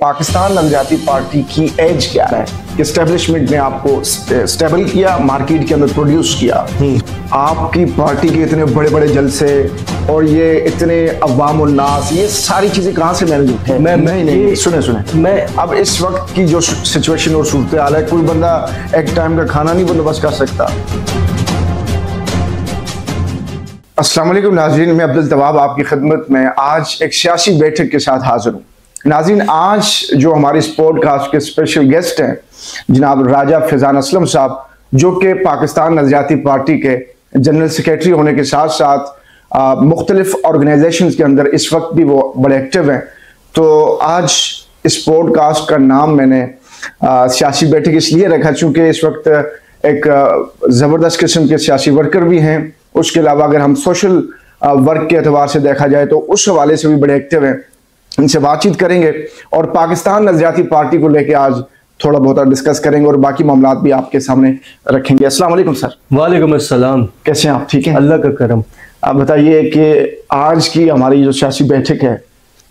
पाकिस्तान नजरियाती party की as क्या है? कि स्टेब्लिशमेंट ने आपको स्टेबल किया मार्केट के अंदर प्रोड्यूस किया। आपकी पार्टी के इतने बड़े बड़े जलसे और ये इतने अवाम उन्नास ये सारी चीज़ें कहाँ से मैनेज होती हैं? मैं- नहीं। नहीं सुने सुने। मैं अब इस वक्त की जो सिचुएशन और सूरत हाल है कोई बंदा एक टाइम का खाना नहीं बंदोबस्त कर सकता। अस्सलाम वालेकुम नाजरीन मैं अब्दुल तवाब आपकी खिदमत में आज एक सियासी बैठक के साथ हाजिर हूँ। नाजरीन आज जो हमारे इस पॉडकास्ट के स्पेशल गेस्ट हैं, जनाब राजा फैजान असलम साहब, जो कि पाकिस्तान नजरियाती पार्टी के जनरल सेक्रेटरी होने के साथ साथ मुख्तलिफ़ ऑर्गेनाइजेशन के अंदर इस वक्त भी वो बड़े एक्टिव हैं। तो आज इस पॉडकास्ट का नाम मैंने सियासी बैठक इसलिए रखा चूँकि इस वक्त एक ज़बरदस्त किस्म के सियासी वर्कर भी हैं। उसके अलावा अगर हम सोशल वर्क के अतबार से देखा जाए तो उस हवाले से भी बड़े एक्टिव हैं। इनसे बातचीत करेंगे और पाकिस्तान नजरियाती पार्टी को लेकर आज थोड़ा बहुत डिस्कस करेंगे और बाकी मामला भी आपके सामने रखेंगे। अस्सलाम वालेकुम सर। वालेकुम अस्सलाम। कैसे हैं आप? ठीक है? अल्लाह का करम। आप बताइए कि आज की हमारी जो सियासी बैठक है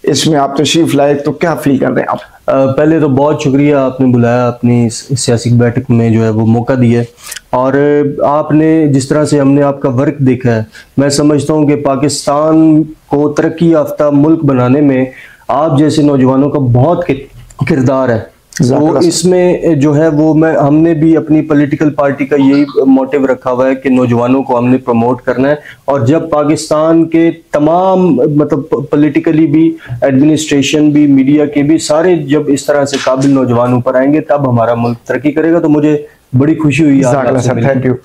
इसमें आप तशरीफ़ लाए तो क्या फील कर रहे हैं आप? पहले तो बहुत शुक्रिया आपने बुलाया अपनी सियासी बैठक में जो है वो मौका दिया और आपने जिस तरह से हमने आपका वर्क देखा है मैं समझता हूँ कि पाकिस्तान को तरक्की याफ्ता मुल्क बनाने में आप जैसे नौजवानों का बहुत किरदार है। तो ज़ाकल्लाह। इसमें जो है वो मैं हमने भी अपनी पॉलिटिकल पार्टी का यही मोटिव रखा हुआ है कि नौजवानों को हमने प्रमोट करना है। और जब पाकिस्तान के तमाम मतलब पॉलिटिकली भी एडमिनिस्ट्रेशन भी मीडिया के भी सारे जब इस तरह से काबिल नौजवान ऊपर आएँगे तब हमारा मुल्क तरक्की करेगा। तो मुझे बड़ी खुशी हुई सर थैंक यू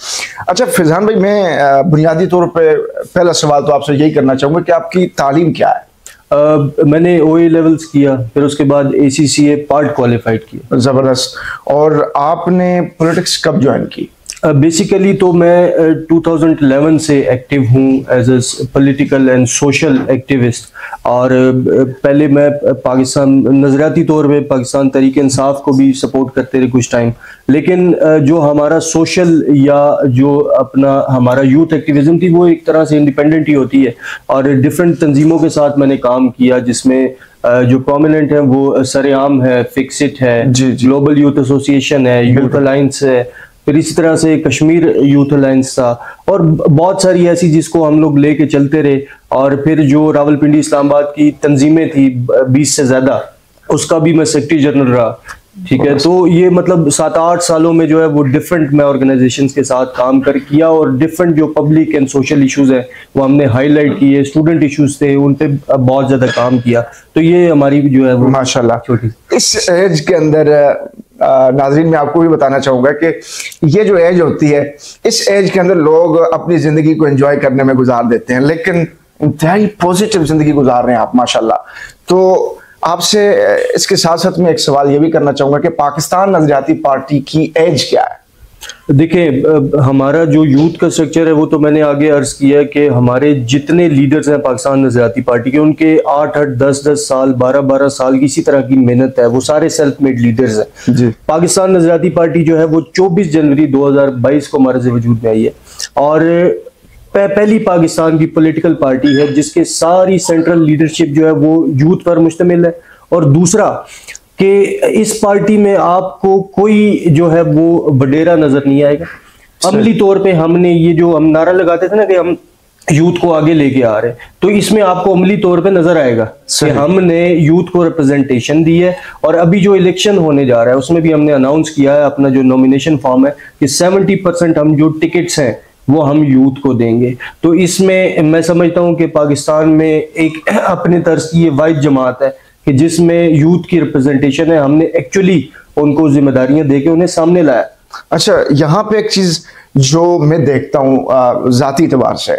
अच्छा फिजान भाई मैं बुनियादी तौर पर पहला सवाल तो आपसे यही करना चाहूँगा कि आपकी तालीम क्या है? मैंने ओए लेवल्स किया, फिर उसके बाद ए सी सी ए पार्ट क्वालिफाइड किया। ज़बरदस्त। और आपने पॉलिटिक्स कब ज्वाइन की? बेसिकली uh, तो मैं uh, 2011 से एक्टिव हूँ as a political and social activist और uh, पहले मैं पाकिस्तान नजरियाती तौर पे पाकिस्तान तरीके इंसाफ को भी सपोर्ट करते रहे कुछ टाइम लेकिन uh, जो हमारा सोशल या जो अपना हमारा यूथ एक्टिविज्म थी वो एक तरह से इंडिपेंडेंट ही होती है. और डिफरेंट तंजीमों के साथ मैंने काम किया जिसमें uh, जो प्रोमिनेंट है वो सरेआम है फिक्सिट है। ग्लोबल यूथ एसोसिएशन है यूथ अलायंस है फिर इसी तरह से कश्मीर यूथ अलायंस था। और बहुत सारी ऐसी जिसको हम लोग लेके चलते रहे। और फिर जो रावलपिंडी इस्लामाबाद की तंजीमें थी बीस से ज़्यादा उसका भी मैं सेक्रेटरी जनरल रहा। ठीक है तो ये मतलब सात आठ सालों में जो है वो डिफरेंट मैं ऑर्गेनाइजेशंस के साथ काम कर किया और डिफरेंट जो पब्लिक एंड सोशल इश्यूज़ हैं वो हमने हाईलाइट किए। स्टूडेंट इश्यूज़ थे उन पे बहुत ज़्यादा काम किया। तो ये हमारी जो है वो माशाल्लाह। छोटी इस एज के अंदर नाजरीन, मैं आपको भी बताना चाहूँगा कि ये जो एज होती है, इस एज के अंदर लोग अपनी ज़िंदगी को एंजॉय करने में गुजार देते हैं, लेकिन इंतहाई पॉजिटिव ज़िंदगी गुजार रहे हैं आप, माशाल्लाह। तो आपसे, इसके साथ साथ मैं एक सवाल ये भी करना चाहूँगा कि पाकिस्तान नजरियाती पार्टी की एज क्या है? देखिए अ, हमारा जो यूथ का स्ट्रक्चर है वो तो मैंने आगे अर्ज़ किया कि हमारे जितने लीडर्स हैं पाकिस्तान नजरियाती पार्टी के उनके आठ आठ दस दस साल बारह बारह साल की इसी तरह की मेहनत है। वो सारे सेल्फ मेड लीडर्स हैं पाकिस्तान नजरियाती पार्टी जो है वो 24 जनवरी 2022 को हमारे से वजूद में आई है। और पहली पाकिस्तान की पोलिटिकल पार्टी है जिसके सारी सेंट्रल लीडरशिप जो है वो यूथ पर मुश्तमिल है। और दूसरा कि इस पार्टी में आपको कोई जो है वो बडेरा नज़र नहीं आएगा। अमली तौर पे हमने ये जो हम नारा लगाते थे ना कि हम यूथ को आगे लेके आ रहे हैं तो इसमें आपको अमली तौर पे नज़र आएगा कि हमने यूथ को रिप्रेजेंटेशन दी है और अभी जो इलेक्शन होने जा रहा है उसमें भी हमने अनाउंस किया है अपना जो नॉमिनेशन फॉर्म है कि 70 परसेंट हम जो टिकट्स हैं वो हम यूथ को देंगे। तो इसमें मैं समझता हूँ कि पाकिस्तान में एक अपने तर्ज की ये वाइड जमात है। कि जिसमें यूथ की रिप्रेजेंटेशन है हमने एक्चुअली उनको जिम्मेदारियाँ दे के उन्हें सामने लाया। अच्छा यहाँ पे एक चीज़ जो मैं देखता हूँ जाती एतबार से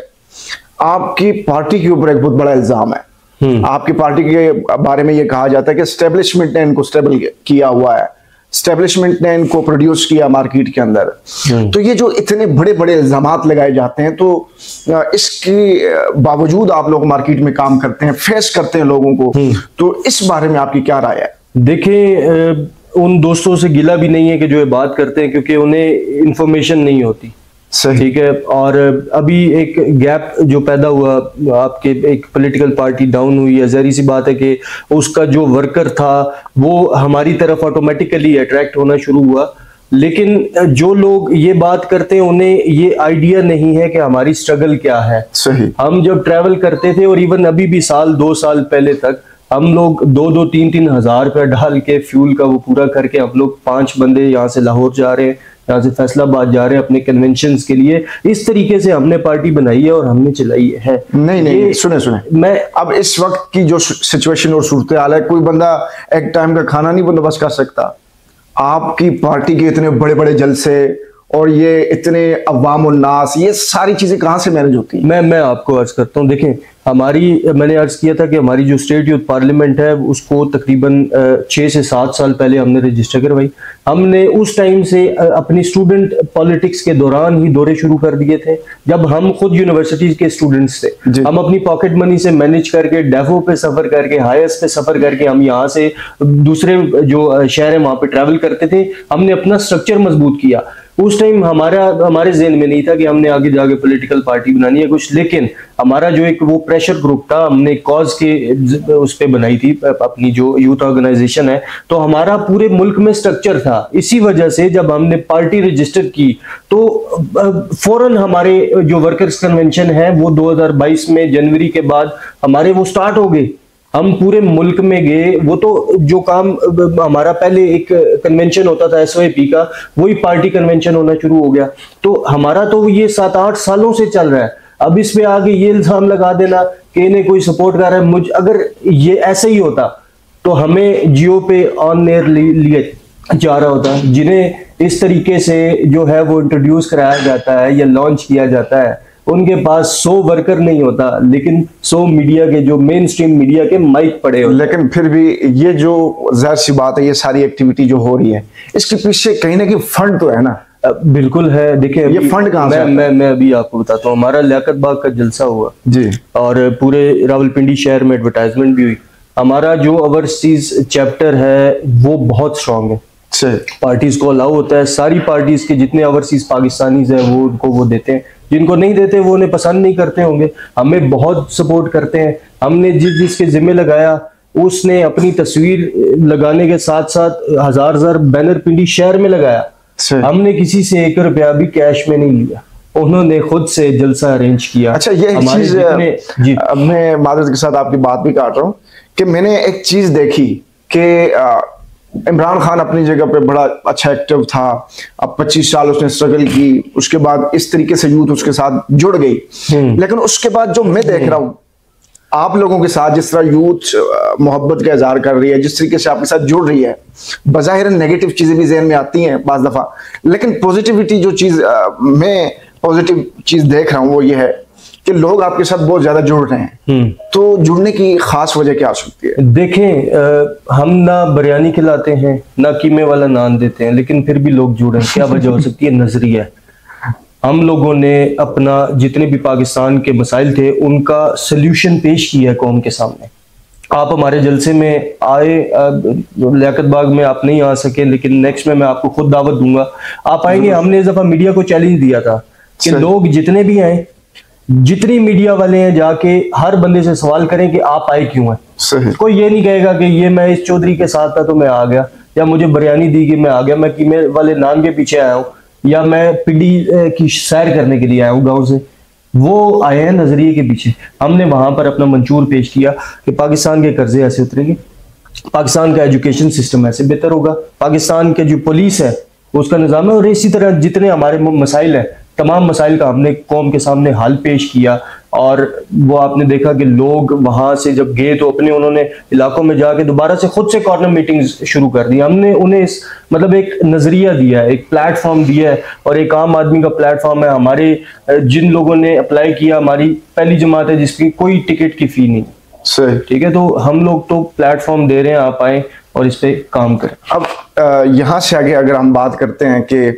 आपकी पार्टी के ऊपर एक बहुत बड़ा इल्ज़ाम है। आपकी पार्टी के बारे में ये कहा जाता है कि स्टेब्लिशमेंट ने इनको स्टेबल किया हुआ है। स्टेब्लिशमेंट ने इनको प्रोड्यूस किया मार्केट के अंदर। तो ये जो इतने बड़े बड़े इल्ज़ाम लगाए जाते हैं तो इसके बावजूद आप लोग मार्केट में काम करते हैं फेस करते हैं लोगों को तो इस बारे में आपकी क्या राय है? देखिए उन दोस्तों से गिला भी नहीं है कि जो ये बात करते हैं क्योंकि उन्हें इंफॉर्मेशन नहीं होती। ठीक है। और अभी एक गैप जो पैदा हुआ आपके एक पॉलिटिकल पार्टी डाउन हुई है जहरी सी बात है कि उसका जो वर्कर था वो हमारी तरफ़ ऑटोमेटिकली अट्रैक्ट होना शुरू हुआ। लेकिन जो लोग ये बात करते हैं उन्हें ये आइडिया नहीं है कि हमारी स्ट्रगल क्या है। सही। हम जब ट्रैवल करते थे और इवन अभी भी साल दो साल पहले तक हम लोग दो दो तीन तीन हज़ार रुपया डाल के फ्यूल का वो पूरा करके हम लोग पाँच बंदे यहाँ से लाहौर जा रहे हैं। यहाँ से फैसलाबाद जा रहे हैं अपने कन्वेंशन के लिए। इस तरीके से हमने पार्टी बनाई है और हमने चलाई है। नहीं नहीं सुने सुने। मैं अब इस वक्त की जो सिचुएशन और सूरत हाल है कोई बंदा एक टाइम का खाना नहीं बंदोबस्त कर सकता। आपकी पार्टी के इतने बड़े बड़े जलसे और ये इतने अवाम उन्नास ये सारी चीज़ें कहाँ से मैनेज होती हैं? मैं मैं आपको अर्ज़ करता हूँ देखें हमारी मैंने अर्ज़ किया था कि हमारी जो स्टेट यूथ पार्लियामेंट है उसको तकरीबन छः से सात साल पहले हमने रजिस्टर करवाई। हमने उस टाइम से अपनी स्टूडेंट पॉलिटिक्स के दौरान ही दौरे शुरू कर दिए थे जब हम खुद यूनिवर्सिटीज के स्टूडेंट्स थे। हम अपनी पॉकेट मनी से मैनेज करके डेफो पे सफ़र करके हायर्स पे सफ़र करके हम यहाँ से दूसरे जो शहर है वहाँ पे ट्रैवल करते थे। हमने अपना स्ट्रक्चर मज़बूत किया। उस टाइम हमारा, हमारे जेहन में नहीं था कि हमने आगे जाके पॉलिटिकल पार्टी बनानी है कुछ, लेकिन हमारा जो एक वो प्रेशर ग्रुप था, हमने कॉज के उस पर बनाई थी अपनी जो यूथ ऑर्गेनाइजेशन है तो हमारा पूरे मुल्क में स्ट्रक्चर था। इसी वजह से जब हमने पार्टी रजिस्टर की तो फ़ौरन हमारे जो वर्कर्स कन्वेंशन है, वो 2022 में जनवरी के बाद हमारे वो स्टार्ट हो गए। हम पूरे मुल्क में गए, वो तो जो काम, हमारा पहले एक कन्वेंशन होता था एसओपी का, वही पार्टी कन्वेंशन होना शुरू हो गया। तो हमारा तो ये सात आठ सालों से चल रहा है। अब इस पे आगे ये इल्ज़ाम लगा देना कि इन्हें कोई सपोर्ट कर रहा है। मुझ, अगर ये ऐसे ही होता तो हमें जियो पे ऑन एयर लिए जा रहा होता, जिन्हें इस तरीके से जो है वो इंट्रोड्यूस कराया जाता है या लॉन्च किया जाता है। उनके पास सौ वर्कर नहीं होता लेकिन सौ मीडिया के जो मेन स्ट्रीम मीडिया के माइक पड़े होते लेकिन फिर भी ये जो ज़ाहिर सी बात है ये सारी एक्टिविटी जो हो रही है इसके पीछे कहीं ना कहीं फंड तो है ना? बिल्कुल है। देखिए ये फंड कहाँ मैं मैं मैं अभी आपको बताता हूँ। हमारा लियाकत बाग का जलसा हुआ। जी। और पूरे रावलपिंडी शहर में एडवर्टाइजमेंट भी हुई। हमारा जो ओवरसीज चैप्टर है वो बहुत स्ट्रांग है। पार्टीज़ को अलाउ होता है। सारी पार्टीज़ के जितने ओवरसीज पाकिस्तानीज हैं वो उनको वो देते हैं। जिनको नहीं देते वो उन्हें पसंद नहीं करते होंगे। हमें बहुत सपोर्ट करते हैं। हमने जिस जिसके जिम्मे लगाया उसने अपनी तस्वीर लगाने के साथ साथ हज़ार हज़ार बैनर पिंडी शहर में लगाया। हमने किसी से एक रुपया भी कैश में नहीं लिया। उन्होंने खुद से जलसा अरेंज किया। अच्छा ये एक चीज़ जी। मैं मादरत के साथ आपकी बात भी काट रहा हूँ कि मैंने एक चीज़ देखी कि इमरान खान अपनी जगह पे बड़ा अच्छा एक्टिव था। अब 25 साल उसने स्ट्रगल की उसके बाद इस तरीके से यूथ उसके साथ जुड़ गई। हम्म। लेकिन उसके बाद जो मैं देख रहा हूँ आप लोगों के साथ जिस तरह यूथ मोहब्बत का इजहार कर रही है जिस तरीके से आपके साथ जुड़ रही है बाहिर नेगेटिव चीज़ें भी जहन में आती हैं बाज दफ़ा। लेकिन पॉजिटिविटी जो चीज़ मैं पॉजिटिव चीज़ देख रहा हूँ वो ये है कि लोग आपके साथ बहुत ज़्यादा जुड़ रहे हैं। हम्म। तो जुड़ने की खास वजह क्या हो सकती है? देखें अ, हम ना बिरयानी खिलाते हैं ना कीमे वाला नान देते हैं लेकिन फिर भी लोग जुड़े क्या वजह हो सकती है? नज़रिया। हम लोगों ने अपना जितने भी पाकिस्तान के मसाइल थे उनका सोल्यूशन पेश किया है कौम के सामने। आप हमारे जलसे में आए लियाकत बाग में आप नहीं आ सके लेकिन नेक्स्ट में मैं आपको खुद दावत दूँगा। आप आएँगे हमने इस दफ़ा मीडिया को चैलेंज दिया था कि लोग जितने भी आए जितनी मीडिया वाले हैं जाके हर बंदे से सवाल करें कि आप आए क्यों हैं? कोई ये नहीं कहेगा कि ये मैं इस चौधरी के साथ था तो मैं आ गया या मुझे बिरयानी दी कि मैं आ गया मैं कीमे वाले नाम के पीछे आया हूँ या मैं पिंडी की सैर करने के लिए आया हूँ गाँव से। वो आए हैं नज़रिए के पीछे। हमने वहाँ पर अपना मंशूर पेश किया कि पाकिस्तान के कर्जे ऐसे उतरेंगे। पाकिस्तान का एजुकेशन सिस्टम ऐसे बेहतर होगा। पाकिस्तान के जो पुलिस है उसका निज़ाम है और इसी तरह जितने हमारे मसाइल हैं तमाम मसाइल का हमने कौम के सामने हल पेश किया और वो आपने देखा कि लोग वहाँ से जब गए तो अपने उन्होंने इलाकों में जाके दोबारा से खुद से कॉर्नर मीटिंग्स शुरू कर दी। हमने उन्हें इस मतलब एक नज़रिया दिया है एक प्लेटफॉर्म दिया है और एक आम आदमी का प्लेटफॉर्म है। हमारे जिन लोगों ने अप्लाई किया हमारी पहली जमात है जिसकी कोई टिकट की फ़ी नहीं। सही। ठीक है तो हम लोग तो प्लेटफॉर्म दे रहे हैं आप आए और इस पे काम करें। अब यहाँ से आगे अगर हम बात करते हैं कि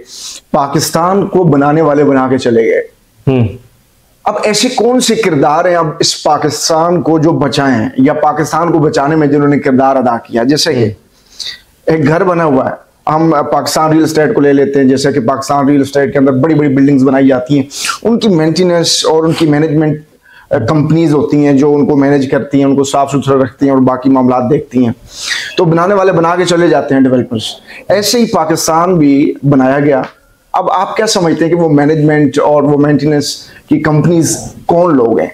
पाकिस्तान को बनाने वाले बना के चले गए। हम्म। अब ऐसे कौन से किरदार हैं अब इस पाकिस्तान को जो बचाए हैं या पाकिस्तान को बचाने में जिन्होंने किरदार अदा किया? जैसे कि एक घर बना हुआ है। हम पाकिस्तान रियल स्टेट को ले लेते हैं जैसे कि पाकिस्तान रियल स्टेट के अंदर बड़ी बड़ी बिल्डिंग्स बनाई जाती हैं। उनकी मेंटेनेंस और उनकी मैनेजमेंट कंपनीज़ होती हैं जो उनको मैनेज करती हैं, उनको साफ़ सुथरा रखती हैं और बाकी मामला देखती हैं। तो बनाने वाले बना के चले जाते हैं डेवलपर्स ऐसे ही पाकिस्तान भी बनाया गया। अब आप क्या समझते हैं कि वो मैनेजमेंट और वो मेंटेनेंस की कंपनीज़ कौन लोग हैं?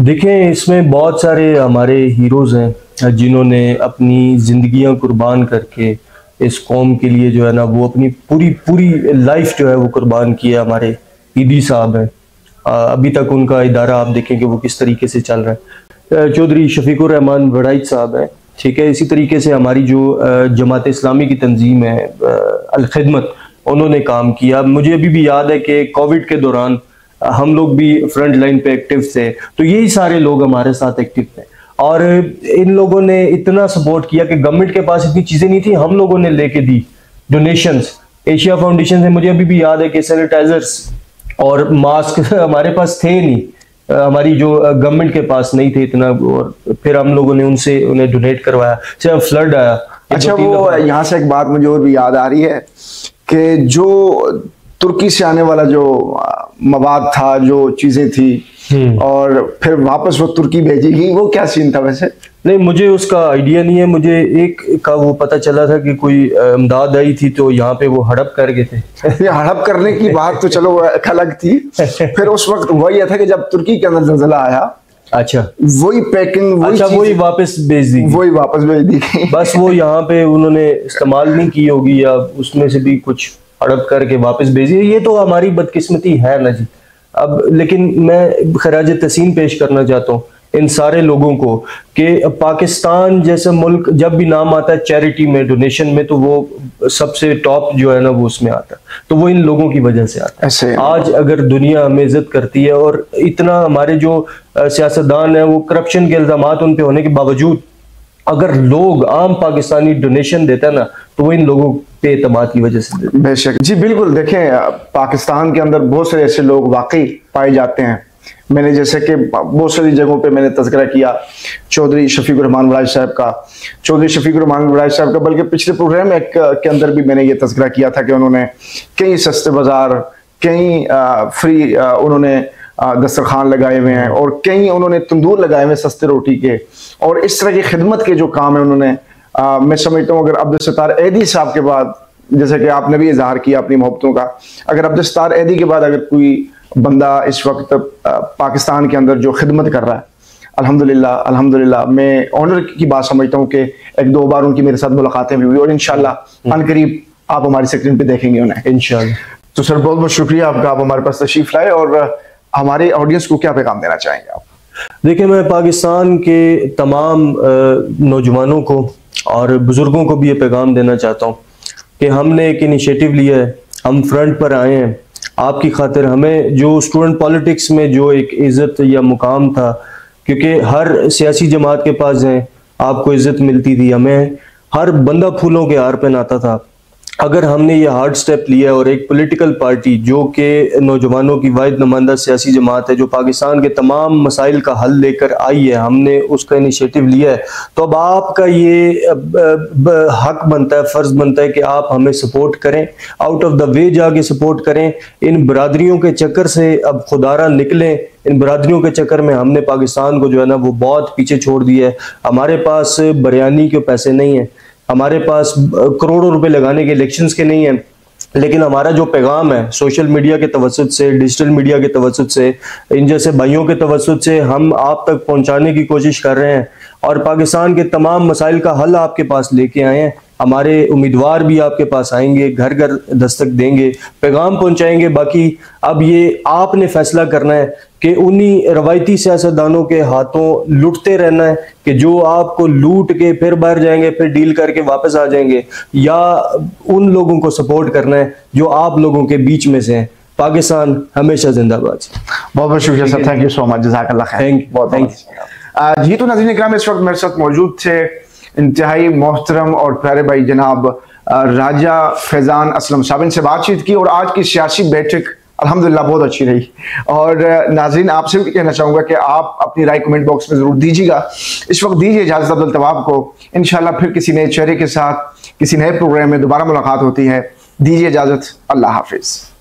देखें इसमें बहुत सारे हमारे हीरोज़ हैं, जिन्होंने अपनी ज़िंदगियाँ कुर्बान करके इस कौम के लिए जो है ना, वो अपनी पूरी पूरी लाइफ जो है वो कुर्बान की है हमारे ईदी साहब हैं अभी तक उनका इदारा आप देखें कि वो किस तरीके से चल रहा है। चौधरी शफीकुर रहमान बड़ाइच साहब हैं, ठीक है? इसी तरीके से हमारी जो जमात इस्लामी की तंजीम है अलखदमत, उन्होंने काम किया। मुझे अभी भी याद है कि कोविड के दौरान हम लोग भी फ्रंट लाइन पे एक्टिव थे तो यही सारे लोग हमारे साथ एक्टिव थे। और इन लोगों ने इतना सपोर्ट किया कि गवर्नमेंट के पास इतनी चीज़ें नहीं थी, हम लोगों ने लेके दी डोनेशंस। एशिया फाउंडेशन से मुझे अभी भी याद है कि सैनिटाइजर्स और मास्क हमारे पास थे नहीं। हमारी जो गवर्नमेंट के पास नहीं थे इतना और फिर हम लोगों ने उनसे उन्हें डोनेट करवाया। चाहे फ्लड आया अच्छा वो यहाँ से एक बात मुझे और भी याद आ रही है कि जो तुर्की से आने वाला जो मवाद था जो चीज़ें थी हम्म। और फिर वापस वो तुर्की भेजी गई वो क्या सीन था वैसे? नहीं मुझे उसका आइडिया नहीं है। मुझे एक का वो पता चला था कि कोई अमदाद आई थी तो यहाँ पे वो हड़प कर गए थे। हड़प करने की बात तो चलो अलग थी। फिर उस वक्त वही था कि जब तुर्की के अंदर जलजला आया अच्छा। वही पैकिंग वही अच्छा वही वापस भेज दी वही वापस भेज दी बस वो यहाँ पे उन्होंने इस्तेमाल नहीं की होगी या उसमें से भी कुछ हड़प करके वापस भेजी ये तो हमारी बदकिस्मती है ना जी। अब लेकिन मैं खराज तसीम पेश करना चाहता हूँ। इन सारे लोगों को कि पाकिस्तान जैसे मुल्क जब भी नाम आता है चैरिटी में डोनेशन में तो वो सबसे टॉप जो है ना वो उसमें आता है। तो वो इन लोगों की वजह से आता है। आज अगर दुनिया हमें इज़्ज़त करती है और इतना हमारे जो सियासतदान है वो करप्शन के इल्ज़ाम उन पे होने के बावजूद अगर लोग आम पाकिस्तानी डोनेशन देता है ना तो वो इन लोगों पे एतमाद की वजह से बेशक। जी बिल्कुल। देखें पाकिस्तान के अंदर बहुत सारे ऐसे लोग वाकई पाए जाते हैं। मैंने जैसे कि बहुत सारी जगहों पे मैंने तस्करा किया चौधरी शफीक रहमान वराज साहब का चौधरी शफीक रहमान वराज साहब का बल्कि पिछले प्रोग्राम एक के अंदर भी मैंने ये तस्करा किया था कि उन्होंने कई सस्ते बाज़ार कई फ्री उन्होंने दस्तरखान लगाए हुए हैं और कई उन्होंने तंदूर लगाए हुए सस्ते रोटी के। और इस तरह की खिदमत के जो काम है उन्होंने आ, मैं समझता हूँ अगर अब्दुल सत्तार ऐदी साहब के बाद जैसे कि आपने भी इजहार किया अपनी मोहब्बतों का अगर अब्दुल सत्तार ऐदी के बाद अगर कोई बंदा इस वक्त पाकिस्तान के अंदर जो खिदमत कर रहा है। अल्हम्दुलिल्लाह अल्हम्दुलिल्लाह मैं ऑनर की बात समझता हूँ कि एक दो बार उनकी मेरे साथ मुलाकातें भी हुई और इनशाला अन करीब आप हमारी स्क्रीन पे देखेंगे उन्हें। इनशाला तो सर बहुत बहुत शुक्रिया आपका आप हमारे पास तशरीफ़ लाए और हमारे ऑडियंस को क्या पैगाम देना चाहेंगे आप? देखिए मैं पाकिस्तान के तमाम नौजवानों को और बुज़ुर्गों को भी ये पैगाम देना चाहता हूँ कि हमने एक इनिशिएटिव लिया है। हम फ्रंट पर आए हैं। आपकी खातिर हमें जो स्टूडेंट पॉलिटिक्स में जो एक इज़्ज़त या मुकाम था, क्योंकि हर सियासी जमात के पास है आपको इज़्ज़त मिलती थी हमें। हर बंदा फूलों के हार पहनाता था। अगर हमने ये हार्ड स्टेप लिया और एक पॉलिटिकल पार्टी जो कि नौजवानों की वाद नुमाइंदा सियासी जमात है, जो पाकिस्तान के तमाम मसाइल का हल लेकर आई है, हमने उसका इनिशिएटिव लिया है तो अब आपका ये हक बनता है, फ़र्ज़ बनता है कि आप हमें सपोर्ट करें आउट ऑफ़ द वे जाके सपोर्ट करें, इन बरदरीों के चक्कर से अब खुदारा निकलें, इन बरदरीों के चक्कर में हमने पाकिस्तान को जो है ना, वो बहुत पीछे छोड़ दिया है, हमारे पास बरियानी के पैसे नहीं है हमारे पास करोड़ों रुपए लगाने के इलेक्शंस के नहीं है, लेकिन हमारा जो पैगाम है सोशल मीडिया के तवसत से डिजिटल मीडिया के तवसत से, इन जैसे भाइयों के तवसत से हम आप तक पहुँचाने की कोशिश कर रहे हैं और पाकिस्तान के तमाम मसाइल का हल आपके पास लेके आए हैं, हमारे उम्मीदवार भी आपके पास आएँगे घर घर दस्तक देंगे, पैगाम पहुंचाएँगे, बाकी अब ये आपने फैसला करना है कि उन्हीं रवायती सियासतदानों के हाथों लुटते रहना है कि जो आपको लूट के फिर बाहर जाएँगे फिर डील करके वापस आ जाएँगे या उन लोगों को सपोर्ट करना है जो आप लोगों के बीच में से हैं। पाकिस्तान हमेशा जिंदाबाद बहुत बहुत शुक्रिया sir thank you so much जजाकल्ला थैंक बहुत थैंक जी तो नाजिन इस वक्त मेरे साथ मौजूद थे इंतहाई मोहतरम और प्यारे भाई जनाब राजा फैजान असलम साहब से बातचीत की और आज की सियासी बैठक अल्हम्दुलिल्लाह, बहुत अच्छी रही। और नाजरीन, आपसे भी कहना चाहूँगा कि आप अपनी राय कमेंट बॉक्स में ज़रूर दीजिएगा। इस वक्त दीजिए इजाज़त अब्दुल तवाब को। इन फिर किसी नए चेहरे के साथ, किसी नए प्रोग्राम में दोबारा मुलाकात होती है। दीजिए इजाज़त। अल्लाह हाफिज़।